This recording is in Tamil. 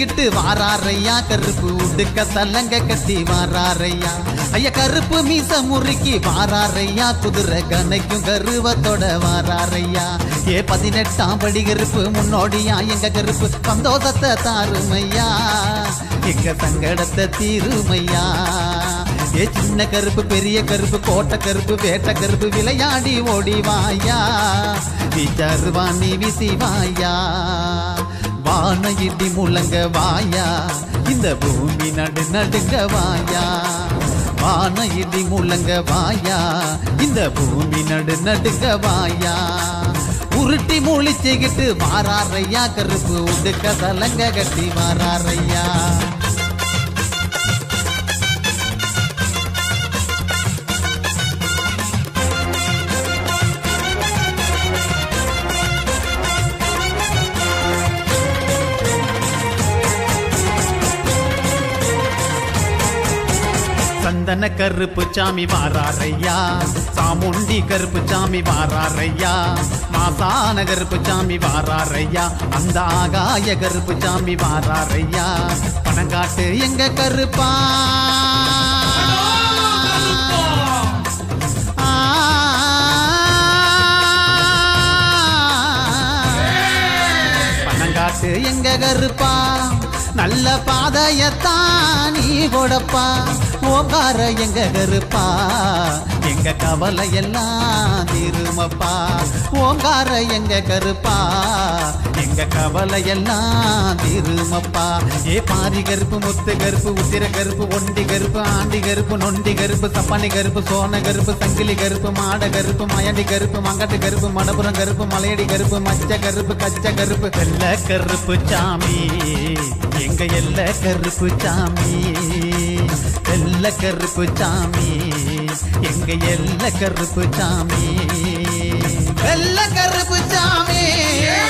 முழிச்சுக்கிட்டு வாராரையா கருப்பு உடுக்க தலங்க கட்டி வாராரையா ஐயா கருப்பு மீச முறுக்கி வாராரையா குதிரை கனைக்கும் கருவத்தோட வாராரையா ஏ பதினெட்டாம் படி கருப்பு முன்னோடியா? எங்க கருப்பு சந்தோஷத்தை தாருமையா? எங்க சங்கடத்தை தீருமையா? ஏ சின்ன கருப்பு பெரிய கருப்பு கோட்டை கருப்பு வேட்ட கருப்பு விளையாடி ஓடி வாயா விசாருவாணி விசிவாயா? வான இடி முழங்க வாயா. இந்த பூமி நடு நடுங்க வாயா. வான இடி முழங்க வாயா. இந்த பூமி நடு நடுங்க வாயா. உருட்டி முழிச்சுக்கிட்டு வாராரையா கருப்பு உடுக்க தலங்க கட்டி வாராரையா சந்தன கருப்பு சாமி வாராரையா. சாமுண்டி கருப்பு சாமி வாராரையா. மாசான கருப்பு சாமி வாராரையா. அந்த ஆகாய கருப்பு சாமி வாராரையா. பணங்காட்டு எங்க கருப்பா? பணங்காட்டு எங்க கருப்பா? நல்ல பாதையத்தான் நீ கொடுப்பா ஓங்கார எங்க கருப்பா. எங்க கவலை எல்லாம் திருமப்பா ஓங்கார எங்க கருப்பா. எங்க கவலை எல்லாம் தீருமப்பா. ஏ பாரி கருப்பு முத்து கருப்பு உத்திர கருப்பு ஒண்டி கருப்பு ஆண்டி கருப்பு நொண்டி கருப்பு சப்பானி கருப்பு சோன கருப்பு சங்கிலி கருப்பு மாட கருப்பு மயண்டி கருப்பு மங்கட்டு கருப்பு மடபுரம் கருப்பு மலையடி கருப்பு மச்ச கருப்பு கச்ச கருப்பு வெள்ள கருப்பு சாமி. எங்க எல்ல கருப்பு சாமி? வெள்ள கருப்பு சாமி. எங்க எல்ல கருப்பு சாமி? வெள்ள கருப்பு சாமி.